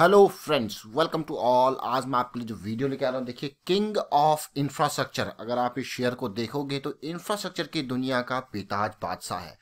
Hello friends welcome to all आज मैं आपके लिए जो वीडियो लेके आ रहा हूँ, देखिए किंग ऑफ़ इंफ्रास्ट्रक्चर अगर आप इस शेयर को देखोगे तो इंफ्रास्ट्रक्चर की दुनिया का बेताज बादशाह है।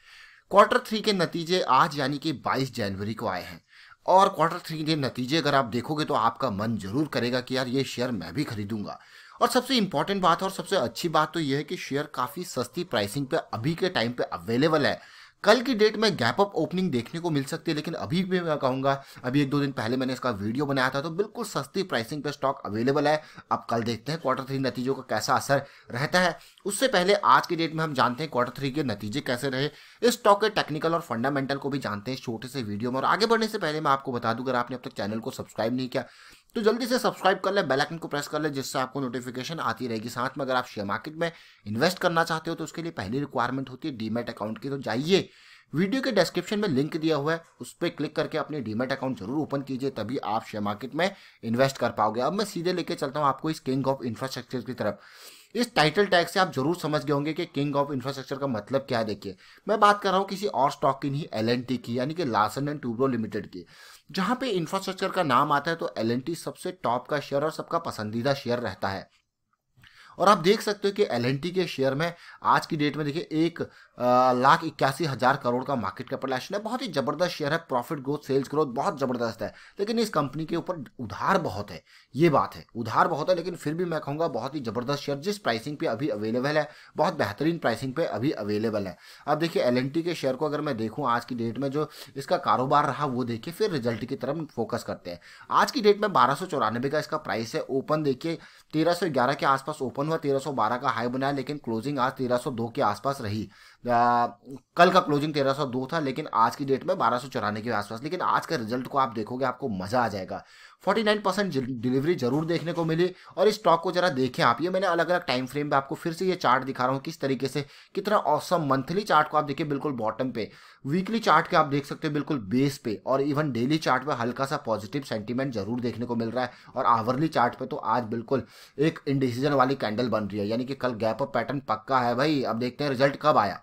क्वार्टर थ्री के नतीजे आज यानी कि 22 जनवरी को आए हैं। और क्वार्टर थ्री के नतीजे अगर आप देखोगे तो आपका मन ज़रूर करेगा कि यार ये शेयर मैं भी खरीदूँगा। और सबसे इंपॉर्टेंट बात और सबसे अच्छी बात तो यह है कि शेयर काफ़ी सस्ती प्राइसिंग पे अभी के टाइम पे अवेलेबल है। कल की डेट में गैप अप ओपनिंग देखने को मिल सकती है, लेकिन अभी भी मैं कहूँगा, अभी एक दो दिन पहले मैंने इसका वीडियो बनाया था तो बिल्कुल सस्ती प्राइसिंग पे स्टॉक अवेलेबल है। अब कल देखते हैं क्वार्टर थ्री नतीजों का कैसा असर रहता है। उससे पहले आज की डेट में हम जानते हैं क्वार्टर थ्री के नतीजे कैसे रहे। इस स्टॉक के टेक्निकल और फंडामेंटल को भी जानते हैं छोटे से वीडियो में, और आगे बढ़ने से पहले मैं आपको बता दूँ, अगर आपने अब तक चैनल को सब्सक्राइब नहीं किया तो जल्दी से सब्सक्राइब कर ले, बेल आइकन को प्रेस कर ले, जिससे आपको नोटिफिकेशन आती रहेगी। साथ में अगर आप शेयर मार्केट में इन्वेस्ट करना चाहते हो तो उसके लिए पहली रिक्वायरमेंट होती है डीमेट अकाउंट की। तो जाइए वीडियो के डिस्क्रिप्शन में लिंक दिया हुआ है, उस पर क्लिक करके अपने डीमेट अकाउंट ज़रूर ओपन कीजिए, तभी आप शेयर मार्केट में इन्वेस्ट कर पाओगे। अब मैं सीधे लेके चलता हूँ आपको इस किंग ऑफ़ इंफ्रास्ट्रक्चर की तरफ़। इस टाइटल टैग से आप ज़रूर समझ गए होंगे कि किंग ऑफ़ इंफ्रास्ट्रक्चर का मतलब क्या है। देखिए, मैं बात कर रहा हूँ किसी और स्टॉक की, नहीं एल की, यानी कि लार्सन एंड टूब्रो लिमिटेड की। जहाँ पे इंफ्रास्ट्रक्चर का नाम आता है तो एलएनटी सबसे टॉप का शेयर और सबका पसंदीदा शेयर रहता है। और आप देख सकते हो कि एलएनटी के शेयर में आज की डेट में देखिए, एक लाख इक्यासी हज़ार करोड़ का मार्केट कैपिटलाइजेशन है। बहुत ही ज़बरदस्त शेयर है। प्रॉफिट ग्रोथ सेल्स ग्रोथ बहुत ज़बरदस्त है। लेकिन इस कंपनी के ऊपर उधार बहुत है। ये बात है। उधार बहुत है, लेकिन फिर भी मैं कहूँगा बहुत ही ज़बरदस्त शेयर जिस प्राइसिंग पे अभी अवेलेबल है, बहुत बेहतरीन प्राइसिंग पे अभी अवेलेबल है। अब देखिए एल के शेयर को अगर मैं देखूँ, आज की डेट में जो इसका कारोबार रहा, वो देखिए, फिर रिज़ल्ट की तरफ़ फोकस करते हैं। आज की डेट में बारह का इसका प्राइस है। ओपन देखिए, तेरह के आसपास ओपन हुआ, तेरह का हाई बनाया, लेकिन क्लोजिंग आज तेरह के आसपास रही। कल का क्लोजिंग 1302 था, लेकिन आज की डेट में बारह के आसपास। लेकिन आज के रिज़ल्ट को आप देखोगे, आपको मज़ा आ जाएगा। 49 परसेंट डिलीवरी ज़रूर देखने को मिली, और इस स्टॉक को जरा देखें आप। ये मैंने अलग अलग टाइम फ्रेम पे आपको फिर से ये चार्ट दिखा रहा हूँ, किस तरीके से कितना औसम मंथली चार्ट को आप देखिए, बिल्कुल बॉटम पे। वीकली चार्ट के आप देख सकते हो, बिल्कुल बेस पे, और इवन डेली चार्ट पे हल्का सा पॉजिटिव सेंटीमेंट ज़रूर देखने को मिल रहा है, और आवरली चार्ट पे तो आज बिल्कुल एक इंडिसीजन वाली कैंडल बन रही है। यानी कि कल गैप अप पैटर्न पक्का है भाई। अब देखते हैं रिज़ल्ट कब आया।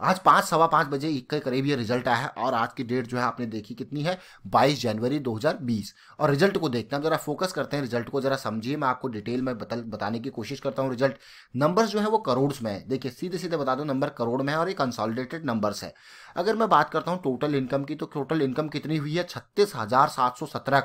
आज पाँच, सवा पाँच बजे के करीब ये रिज़ल्ट आया है और आज की डेट जो है आपने देखी कितनी है? 22 जनवरी 2020 और रिज़ल्ट को देखते हैं जरा फोकस करते हैं रिज़ल्ट को, जरा समझिए, मैं आपको डिटेल में बता बताने की कोशिश करता हूँ रिज़ल्ट नंबर्स जो है वो करोड़ में है। देखिए सीधे सीधे बता दो नंबर करोड़ में है और ये कंसॉलिडेटेड नंबर्स है। अगर मैं बात करता हूँ टोटल इनकम की तो टोटल इनकम कितनी हुई है? छत्तीस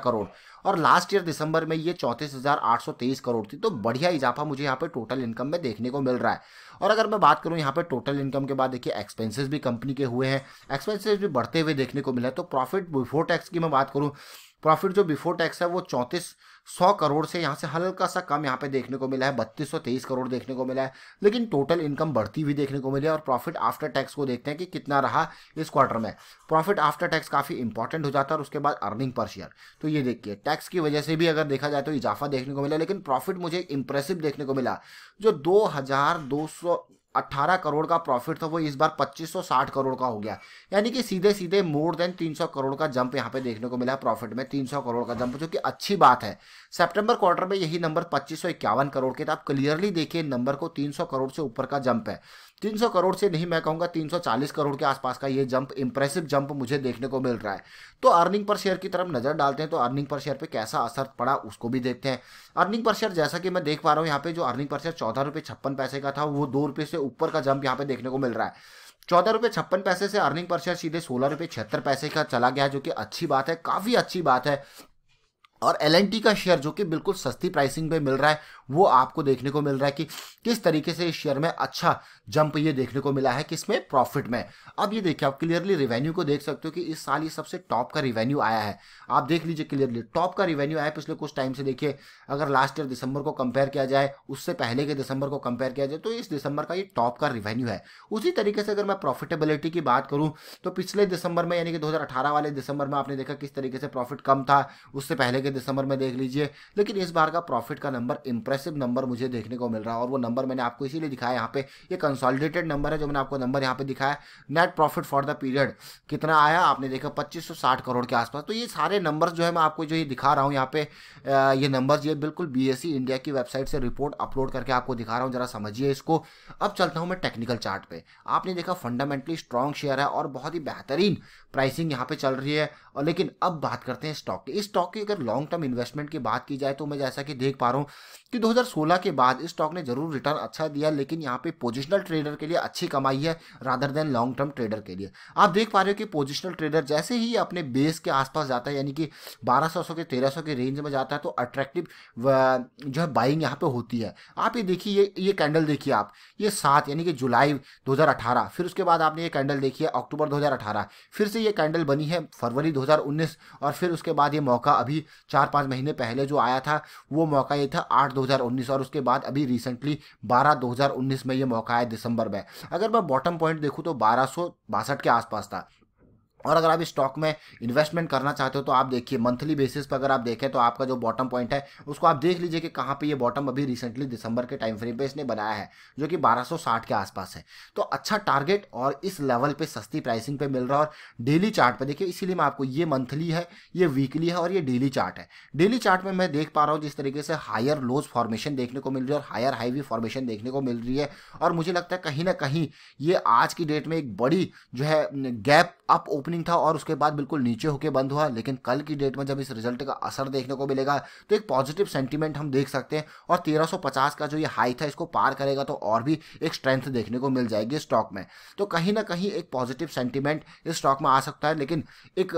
करोड़। और लास्ट ईयर दिसंबर में ये चौंतीस करोड़ थी तो बढ़िया इजाफा मुझे यहाँ पे टोटल इनकम में देखने को मिल रहा है। और अगर मैं बात करूँ यहाँ पे टोटल इनकम के बाद, देखिए एक्सपेंसेस भी कंपनी के हुए हैं। एक्सपेंसेस भी बढ़ते हुए देखने को मिला तो प्रॉफिट बिफोर टैक्स की मैं बात करूँ प्रॉफिट जो बिफोर टैक्स है वो चौंतीस सौ करोड़ से यहाँ से हल्का सा कम यहाँ पे देखने को मिला है, बत्तीस सौ तेईस करोड़ देखने को मिला है, लेकिन टोटल इनकम बढ़ती हुई देखने को मिली है और प्रॉफिट आफ्टर टैक्स को देखते हैं कि कितना रहा इस क्वार्टर में। प्रॉफिट आफ्टर टैक्स काफ़ी इंपॉर्टेंट हो जाता है और उसके बाद अर्निंग पर शेयर तो ये देखिए टैक्स की वजह से भी अगर देखा जाए तो इजाफा देखने को मिला, लेकिन प्रॉफिट मुझे इंप्रेसिव देखने को मिला। जो दो हज़ार दो सौ 18 करोड़ का प्रॉफिट था, वो इस बार 2560 करोड़ का हो गया। यानी कि सीधे सीधे मोर देन 300 करोड़ का जंप यहाँ पे देखने को मिला प्रॉफिट में 300 करोड़ का जंप जो कि अच्छी बात है। सितंबर क्वार्टर में यही नंबर पच्चीस करोड़ के तो आप क्लियरली देखिए नंबर को 300 करोड़ से ऊपर का जंप है। 300 करोड़ से नहीं, मैं कहूँगा 340 करोड़ के आसपास का ये जंप इंप्रेसिव जंप मुझे देखने को मिल रहा है। तो अर्निंग पर शेयर की तरफ़ नज़र डालते हैं तो अर्निंग पर शेयर पे कैसा असर पड़ा उसको भी देखते हैं। अर्निंग पर शेयर जैसा कि मैं देख पा रहा हूँ, यहाँ पे जो अर्निंग पर शेयर चौदह रुपये छप्पन पैसे का था, वो दो रुपये से ऊपर का जंप यहाँ पे देखने को मिल रहा है। चौदह रुपये छप्पन पैसे से अर्निंग पर शेयर सीधे सोलह रुपये छिहत्तर पैसे का चला गया, जो कि अच्छी बात है, काफ़ी अच्छी बात है। और एल का शेयर जो कि बिल्कुल सस्ती प्राइसिंग पे मिल रहा है वो आपको देखने को मिल रहा है कि किस तरीके से इस शेयर में अच्छा जंप ये देखने को मिला है, किसमें? प्रॉफिट में। अब ये देखिए, आप क्लियरली रिवेन्यू को देख सकते हो कि इस साल ये सबसे टॉप का रिवेन्यू आया है। आप देख लीजिए क्लियरली टॉप का रिवेन्यू आया पिछले कुछ टाइम से। देखिए, अगर लास्ट ईयर दिसंबर को कंपेयर किया जाए, उससे पहले के दिसंबर को कंपेयर किया जाए तो इस दिसंबर का ये टॉप का रिवेन्यू है। उसी तरीके से अगर मैं प्रॉफिटेबिलिटी की बात करूँ तो पिछले दिसंबर में, यानी कि दो हज़ार अठारह वाले दिसंबर में आपने देखा किस तरीके से प्रॉफिट कम था, उससे पहले के दिसंबर में देख लीजिए। लेकिन इस बार का प्रॉफिट का नंबर इंप्रेस इम्प्रेसिव नंबर मुझे देखने को मिल रहा है और वो नंबर मैंने आपको इसीलिए दिखाया, यहाँ पे ये कंसोलिडेटेड नंबर है जो मैंने आपको नंबर यहाँ पे दिखाया। Net profit for the period कितना आया? आपने देखा पच्चीस करोड़ के आसपास। तो ये सारे नंबर्स जो है मैं आपको जो ये दिखा रहा हूँ, यहाँ पे ये नंबर्स ये बिल्कुल बी इंडिया की वेबसाइट से रिपोर्ट अपलोड करके आपको दिखा रहा हूँ। जरा समझिए इसको। अब चलता हूँ मैं टेक्निकल चार्ट पे। आपने देखा फंडामेंटली स्ट्रॉन्ग शेयर है और बहुत ही बेहतरीन प्राइसिंग यहाँ पे चल रही है। और लेकिन अब बात करते हैं स्टॉक की। इस स्टॉक की अगर लॉन्ग टर्म इन्वेस्टमेंट की बात की जाए तो मैं जैसा कि देख पा रहा हूँ कि 2016 के बाद इस स्टॉक ने ज़रूर रिटर्न अच्छा दिया, लेकिन यहाँ पे पोजिशनल ट्रेडर के लिए अच्छी कमाई है rather than long term trader के लिए। आप देख पा रहे हो कि पोजिशनल ट्रेडर जैसे ही अपने बेस के आसपास जाता है, यानी कि बारह के, तेरह के रेंज में जाता है तो अट्रैक्टिव जो है बाइंग यहाँ पे होती है। आप ये देखिए, ये ये कैंडल देखिए आप, ये सात, यानी कि जुलाई 2018 फिर उसके बाद आपने ये कैंडल देखी है, अक्टूबर 2018 फिर से ये कैंडल बनी है फरवरी 2019 और फिर उसके बाद ये मौका अभी चार पाँच महीने पहले जो आया था, वो मौका ये था आठ 2019 और उसके बाद अभी रिसेंटली बारह 2019 में ये मौका आया दिसंबर में। अगर मैं बॉटम पॉइंट देखूँ तो बारह के आसपास था। और अगर आप इस स्टॉक में इन्वेस्टमेंट करना चाहते हो तो आप देखिए मंथली बेसिस पर अगर आप देखें तो आपका जो बॉटम पॉइंट है, उसको आप देख लीजिए कि कहाँ पे ये बॉटम अभी रिसेंटली दिसंबर के टाइम फ्रेम पे इसने बनाया है, जो कि 1260 के आसपास है। तो अच्छा टारगेट और इस लेवल पे सस्ती प्राइसिंग पे मिल रहा है, और डेली चार्ट पे देखिए, इसीलिए मैं आपको ये मंथली है, ये वीकली है, और ये डेली चार्ट है। डेली चार्ट में मैं देख पा रहा हूँ, जिस तरीके से हायर लोज फॉर्मेशन देखने को मिल रही है, और हायर हाई हाईवी फॉर्मेशन देखने को मिल रही है, और मुझे लगता है कहीं ना कहीं ये आज की डेट में एक बड़ी जो है गैप अप ओपनिंग था और उसके बाद बिल्कुल नीचे होकर बंद हुआ, लेकिन कल की डेट में जब इस रिज़ल्ट का असर देखने को मिलेगा तो एक पॉजिटिव सेंटीमेंट हम देख सकते हैं और 1350 का जो ये हाई था इसको पार करेगा तो और भी एक स्ट्रेंथ देखने को मिल जाएगी स्टॉक में। तो कहीं ना कहीं एक पॉजिटिव सेंटीमेंट इस स्टॉक में आ सकता है, लेकिन एक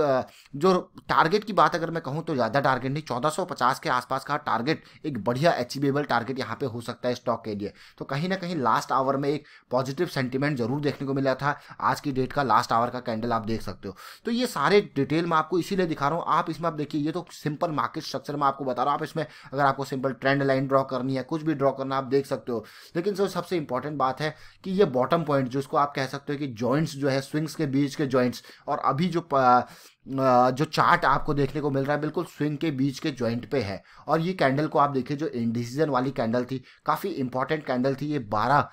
जो टारगेट की बात अगर मैं कहूँ तो ज़्यादा टारगेट नहीं, चौदह के आसपास का टारगेट एक बढ़िया अचीवेबल टारगेट यहाँ पे हो सकता है स्टॉक के लिए। तो कहीं ना कहीं लास्ट आवर में एक पॉजिटिव सेंटीमेंट ज़रूर देखने को मिला था। आज की डेट का लास्ट आवर का कैंडल आप देख सकते हो। तो ये सारे डिटेल में आपको इसीलिए दिखा रहा हूँ। आप इसमें, आप देखिए, ये तो सिंपल मार्केट स्ट्रक्चर में आपको बता रहा हूँ। आप इसमें अगर आपको सिंपल ट्रेंड लाइन ड्रॉ करनी है, कुछ भी ड्रॉ करना, आप देख सकते हो। लेकिन जो सबसे इंपॉर्टेंट बात है कि ये बॉटम पॉइंट, जिसको आप कह सकते हो कि जॉइंट्स जो है, स्विंग्स के बीच के जॉइंट्स, और अभी जो जो चार्ट आपको देखने को मिल रहा है, बिल्कुल स्विंग के बीच के जॉइंट पे है। और ये कैंडल को आप देखिए, जो इंडिसीजन वाली कैंडल थी, काफ़ी इंपॉर्टेंट कैंडल थी ये बारह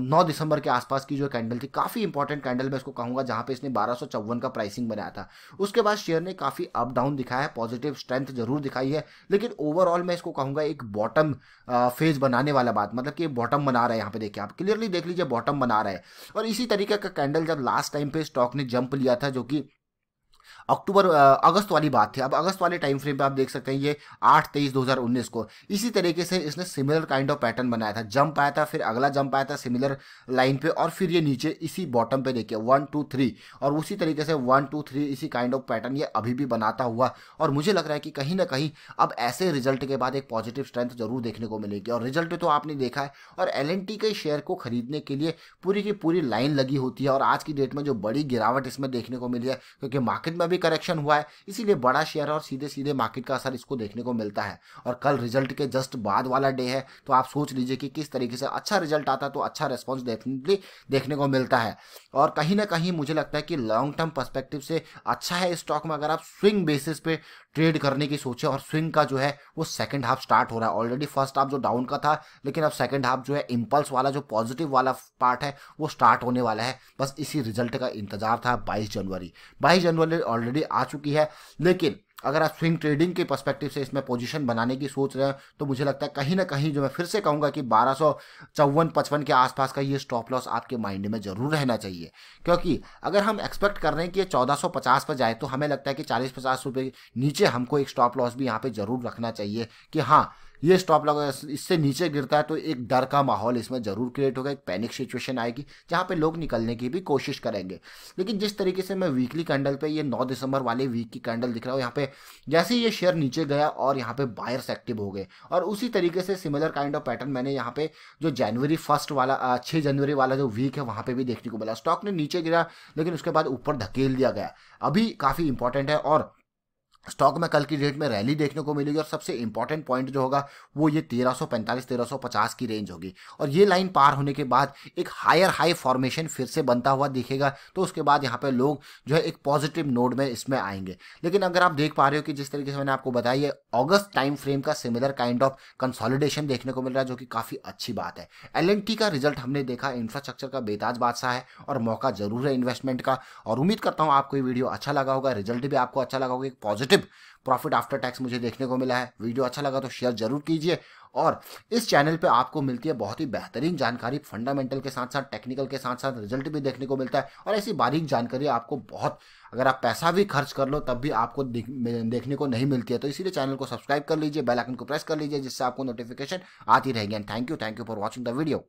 नौ दिसंबर के आसपास की जो कैंडल थी, काफ़ी इंपॉर्टेंट कैंडल मैं इसको कहूँगा, जहाँ पे इसने बारह का प्राइसिंग बनाया था। उसके बाद शेयर ने काफ़ी अप डाउन दिखाया है पॉजिटिव स्ट्रेंथ ज़रूर दिखाई है, लेकिन ओवरऑल मैं इसको कहूँगा एक बॉटम फ़ेज़ बनाने वाला बात मतलब कि बॉटम बना रहा है यहाँ पे देखिए आप क्लियरली देख लीजिए बॉटम बना रहा है। और इसी तरीके का कैंडल जब लास्ट टाइम पे स्टॉक ने जंप लिया था, जो कि अक्टूबर अगस्त वाली बात थी। अब अगस्त वाले टाइम फ्रेम पे आप देख सकते हैं ये आठ तेईस दो हज़ार उन्नीस को। इसी तरीके से इसने सिमिलर काइंड ऑफ़ पैटर्न बनाया था। जंप आया था, फिर अगला जंप आया था सिमिलर लाइन पे और फिर ये नीचे इसी बॉटम पे देखिए वन टू थ्री और उसी तरीके से वन टू थ्री इसी काइंड ऑफ़ पैटर्न ये अभी भी बनाता हुआ और मुझे लग रहा है कि कहीं ना कहीं अब ऐसे रिज़ल्ट के बाद एक पॉजिटिव स्ट्रेंथ ज़रूर देखने को मिलेगी। और रिज़ल्ट तो आपने देखा है और एल के शेयर को खरीदने के लिए पूरी की पूरी लाइन लगी होती है और आज की डेट में जो बड़ी गिरावट इसमें देखने को मिली है, क्योंकि मार्केट में भी करेक्शन हुआ है। इसीलिए बड़ा शेयर और सीधे सीधे मार्केट का असर इसको देखने को मिलता है। और कल रिज़ल्ट के जस्ट बाद वाला डे है तो आप सोच लीजिए कि किस तरीके से अच्छा रिज़ल्ट आता तो अच्छा रिस्पॉन्स डेफिनेटली देखने को मिलता है। और कहीं ना कहीं मुझे लगता है कि लॉन्ग टर्म परस्पेक्टिव से अच्छा है स्टॉक में अगर आप स्विंग बेसिस पे ट्रेड करने की सोचे और स्विंग का जो है, वो सेकंड हाफ़ स्टार्ट हो रहा है। ऑलरेडी फ़र्स्ट हाफ़ जो डाउन का था, लेकिन अब सेकंड हाफ़ जो है इम्पल्स वाला, जो पॉजिटिव वाला पार्ट है, वो स्टार्ट होने वाला है। बस इसी रिज़ल्ट का इंतज़ार था 22 जनवरी। 22 जनवरी ऑलरेडी आ चुकी है। लेकिन अगर आप स्विंग ट्रेडिंग के परस्पेक्टिव से इसमें पोजीशन बनाने की सोच रहे हैं तो मुझे लगता है कहीं ना कहीं जो मैं फिर से कहूँगा कि बारह सौ चौवन पचपन के आसपास का ये स्टॉप लॉस आपके माइंड में ज़रूर रहना चाहिए। क्योंकि अगर हम एक्सपेक्ट कर रहे हैं कि ये चौदह सौ पचास पर जाए तो हमें लगता है कि चालीस पचास रुपये नीचे हमको एक स्टॉप लॉस भी यहाँ पर ज़रूर रखना चाहिए कि हाँ ये स्टॉप लॉस इससे नीचे गिरता है तो एक डर का माहौल इसमें ज़रूर क्रिएट होगा, एक पैनिक सिचुएशन आएगी, जहाँ पे लोग निकलने की भी कोशिश करेंगे। लेकिन जिस तरीके से मैं वीकली कैंडल पे, ये 9 दिसंबर वाले वीक की कैंडल दिख रहा हूँ, यहाँ पे जैसे ही ये शेयर नीचे गया और यहाँ पे बायर्स एक्टिव हो गए, और उसी तरीके से सिमिलर काइंड ऑफ़ पैटर्न मैंने यहाँ पे जो जनवरी फ़र्स्ट वाला छः जनवरी वाला जो वीक है, वहाँ पर भी देखने को मिला। स्टॉक ने नीचे गिरा, लेकिन उसके बाद ऊपर धकेल दिया गया। अभी काफ़ी इंपॉर्टेंट है और स्टॉक में कल की डेट में रैली देखने को मिलेगी और सबसे इंपॉर्टेंट पॉइंट जो होगा, वो ये 1345 1350 की रेंज होगी। और ये लाइन पार होने के बाद एक हायर हाई फॉर्मेशन फिर से बनता हुआ दिखेगा तो उसके बाद यहाँ पे लोग जो है एक पॉजिटिव नोड में इसमें आएँगे। लेकिन अगर आप देख पा रहे हो कि जिस तरीके से मैंने आपको बताया ऑगस्ट टाइम फ्रेम का सिमिलर काइंड ऑफ़ कंसोलिडेशन देखने को मिल रहा है, जो कि काफ़ी अच्छी बात है। एल का रिज़ल्ट हमने देखा इंफ्रास्ट्रक्चर का बेताज बादशाह है और मौका ज़रूर है इन्वेस्टमेंट का। और उम्मीद करता हूँ आपको ये वीडियो अच्छा लगा होगा रिज़ल्ट भी आपको अच्छा लगा होगा, एक पॉजिटिव प्रॉफिट आफ्टर टैक्स मुझे देखने को मिला है। वीडियो अच्छा लगा तो शेयर ज़रूर कीजिए। और इस चैनल पे आपको मिलती है बहुत ही बेहतरीन जानकारी फंडामेंटल के साथ साथ टेक्निकल के साथ साथ रिज़ल्ट भी देखने को मिलता है। और ऐसी बारीक जानकारी आपको बहुत, अगर आप पैसा भी खर्च कर लो, तब भी आपको देखने को नहीं मिलती है। तो इसीलिए चैनल को सब्सक्राइब कर लीजिए बेल आइकन को प्रेस कर लीजिए, जिससे आपको नोटिफिकेशन आती रहेगी। And thank you thank you for watching the video